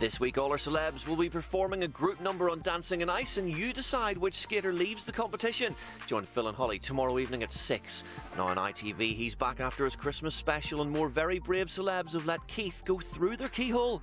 This week, all our celebs will be performing a group number on Dancing on Ice, and you decide which skater leaves the competition. Join Phil and Holly tomorrow evening at 6. Now on ITV, he's back after his Christmas special, and more very brave celebs have let Keith go through their keyhole.